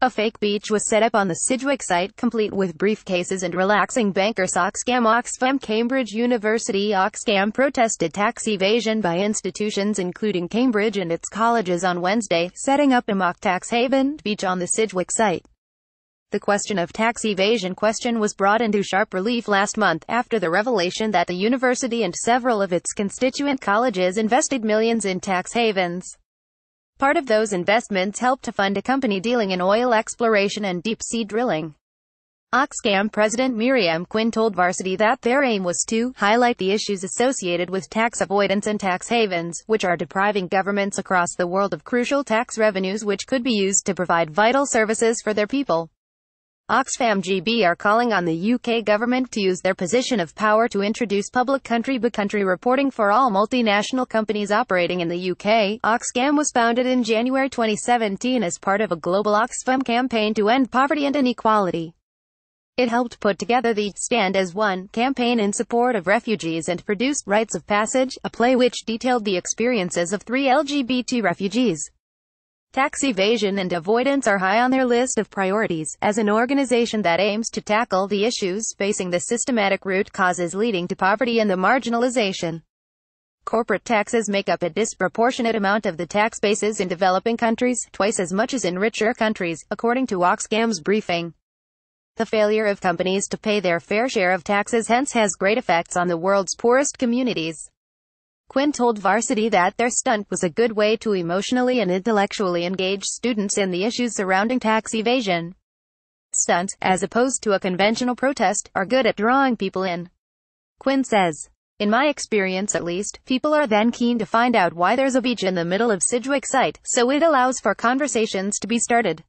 A fake beach was set up on the Sidgwick site, complete with briefcases and relaxing bankers Oxcam Oxfam Cambridge University Oxcam protested tax evasion by institutions including Cambridge and its colleges on Wednesday, setting up a mock tax haven beach on the Sidgwick site. The question of tax evasion question was brought into sharp relief last month after the revelation that the university and several of its constituent colleges invested millions in tax havens. Part of those investments helped to fund a company dealing in oil exploration and deep-sea drilling. Oxcam President Miriam Quinn told Varsity that their aim was to highlight the issues associated with tax avoidance and tax havens, which are depriving governments across the world of crucial tax revenues which could be used to provide vital services for their people. Oxfam GB are calling on the UK government to use their position of power to introduce public country-by-country reporting for all multinational companies operating in the UK. Oxcam was founded in January 2017 as part of a global Oxfam campaign to end poverty and inequality. It helped put together the Stand as One campaign in support of refugees and produced Rites of Passage, a play which detailed the experiences of three LGBT refugees. Tax evasion and avoidance are high on their list of priorities, as an organization that aims to tackle the issues facing the systematic root causes leading to poverty and the marginalization. Corporate taxes make up a disproportionate amount of the tax bases in developing countries, twice as much as in richer countries, according to Oxfam's briefing. The failure of companies to pay their fair share of taxes hence has great effects on the world's poorest communities. Quinn told Varsity that their stunt was a good way to emotionally and intellectually engage students in the issues surrounding tax evasion. Stunts, as opposed to a conventional protest, are good at drawing people in. Quinn says, in my experience at least, people are then keen to find out why there's a beach in the middle of Sidgwick site, so it allows for conversations to be started.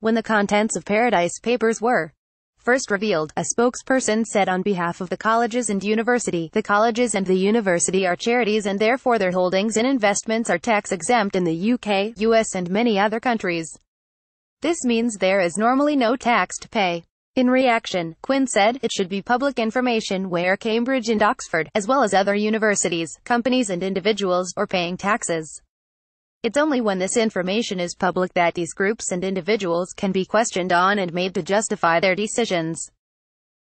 When the contents of Paradise Papers were first revealed, a spokesperson said on behalf of the colleges and university, the colleges and the university are charities and therefore their holdings and investments are tax-exempt in the UK, US and many other countries. This means there is normally no tax to pay. In reaction, Quinn said, it should be public information where Cambridge and Oxford, as well as other universities, companies and individuals, are paying taxes. It's only when this information is public that these groups and individuals can be questioned on and made to justify their decisions.